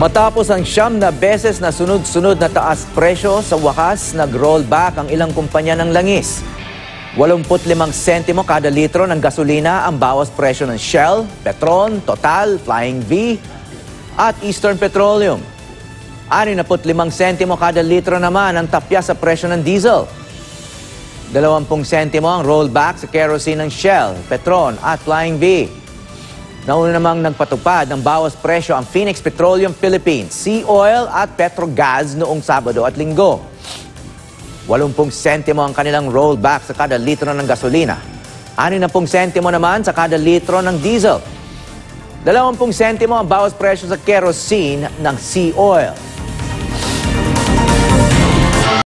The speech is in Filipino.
Matapos ang siyam na beses na sunod-sunod na taas presyo, sa wakas nag-roll back ang ilang kumpanya ng langis. 85 sentimo kada litro ng gasolina ang bawas presyo ng Shell, Petron, Total, Flying V at Eastern Petroleum. 65 sentimo kada litro naman ang tapya sa presyo ng diesel. 20 sentimo ang rollback sa kerosene ng Shell, Petron at Flying V. Nauna namang nagpatupad ng bawas presyo ang Phoenix Petroleum Philippines, Sea Oil at Petrogas noong Sabado at Linggo. 80 sentimo ang kanilang rollback sa kada litro ng gasolina. 60 sentimo naman sa kada litro ng diesel. 20 sentimo ang bawas presyo sa kerosene ng Sea Oil.